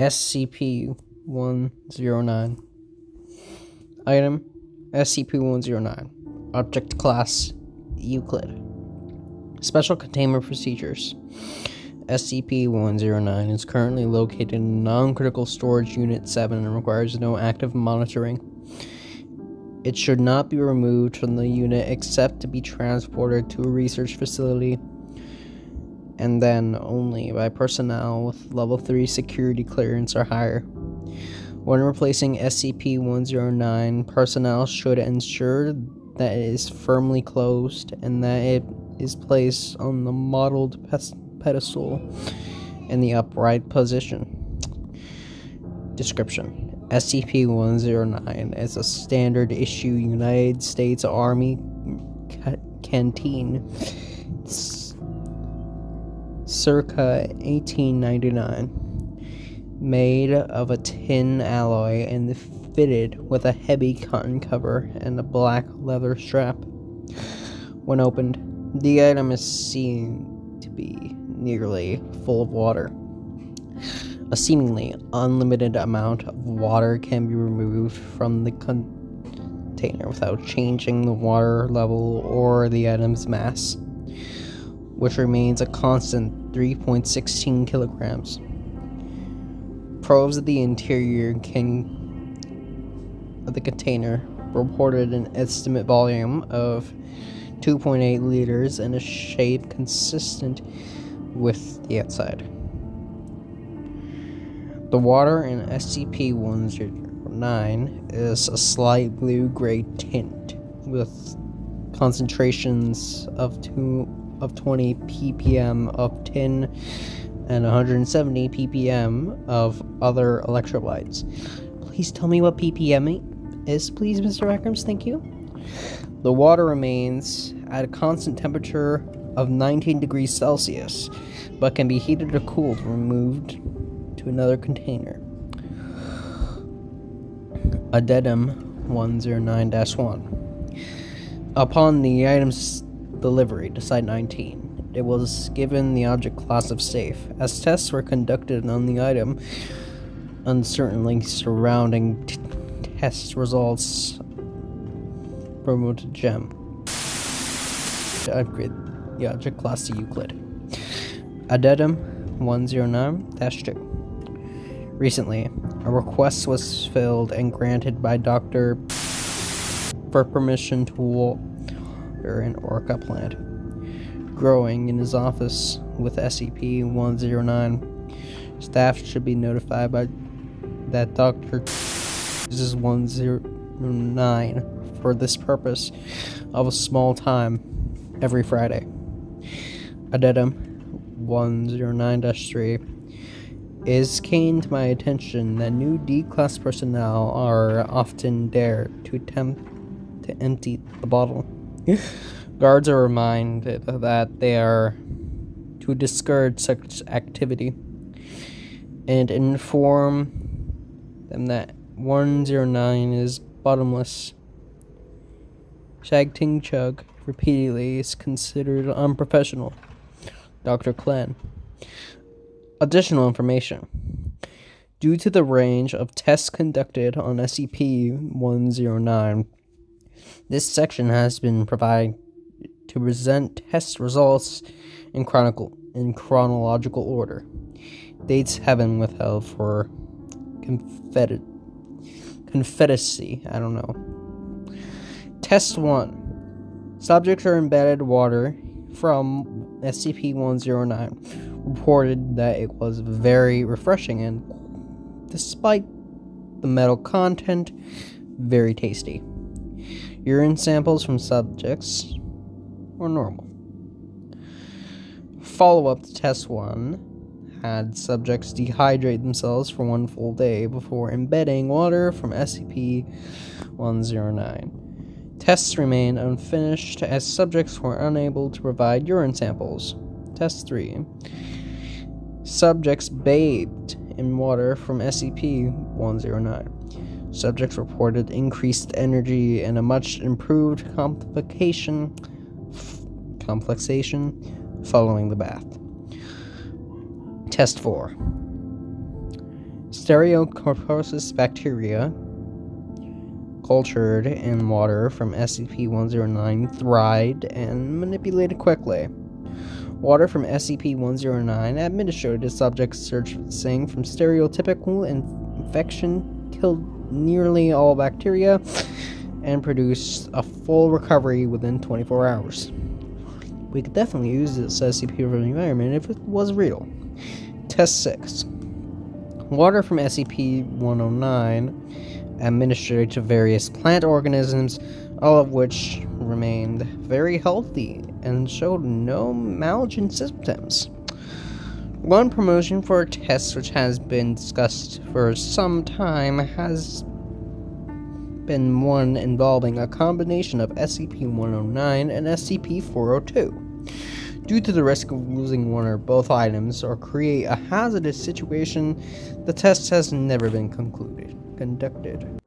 SCP 109. Item SCP 109. Object Class Euclid. Special Containment Procedures SCP 109 is currently located in Non Critical Storage Unit 7 and requires no active monitoring. It should not be removed from the unit except to be transported to a research facility and then only by personnel with level 3 security clearance or higher. When replacing SCP 109, personnel should ensure that it is firmly closed and that it is placed on the modeled pedestal in the upright position. Description SCP 109 is a standard issue United States Army ca- canteen circa 1899, made of a tin alloy and fitted with a heavy cotton cover and a black leather strap. When opened, the item is seen to be nearly full of water. A seemingly unlimited amount of water can be removed from the container without changing the water level or the item's mass which remains a constant 3.16 kilograms. Probes of the interior can of the container reported an estimate volume of 2.8 liters and a shape consistent with the outside. The water in SCP 109 is a slight blue gray tint with concentrations of two of 20 ppm of tin and 170 ppm of other electrolytes. Please tell me what ppm is, please, Mr. Akrams. Thank you. The water remains at a constant temperature of 19 degrees Celsius, but can be heated or cooled removed to another container. Addendum 109 1. Upon the item's delivery to Site 19. It was given the object class of safe, as tests were conducted on the item, uncertainly surrounding test results promoted gem. To upgrade the object class to Euclid. Addendum 109 2. Recently, a request was filled and granted by Dr. for permission to in Orca plant. Growing in his office with SCP 109. Staff should be notified by that Dr. uses 109 for this purpose of a small time every Friday. Addendum 109 3 is came to my attention that new D class personnel are often there to attempt to empty the bottle. Guards are reminded that they are to discourage such activity and inform them that 109 is bottomless. Shagting Chug repeatedly is considered unprofessional. Dr. Klen. Additional information. Due to the range of tests conducted on SCP 109, this section has been provided to present test results in chronicle in chronological order. Dates have been withheld for confed- confederacy. I don't know. Test 1. Subjects are embedded water from SCP 109 reported that it was very refreshing and, despite the metal content, very tasty. Urine samples from subjects were normal. Follow up to test 1 had subjects dehydrate themselves for one full day before embedding water from SCP 109. Tests remain unfinished as subjects were unable to provide urine samples. Test 3. Subjects bathed in water from SCP 109. Subjects reported increased energy and a much improved complication complexation following the bath. Test 4. Stereocorphosis bacteria cultured in water from SCP 109 thrived and manipulated quickly. Water from SCP 109 administered to subjects surfacing from stereotypical infection killed nearly all bacteria and produced a full recovery within 24 hours. We could definitely use this SCP for the environment if it was real. Test 6 Water from SCP 109 administered to various plant organisms, all of which remained very healthy and showed no malgin symptoms. One promotion for a test which has been discussed for some time has been one involving a combination of SCP 109 and SCP 402. Due to the risk of losing one or both items or create a hazardous situation, the test has never been concluded conducted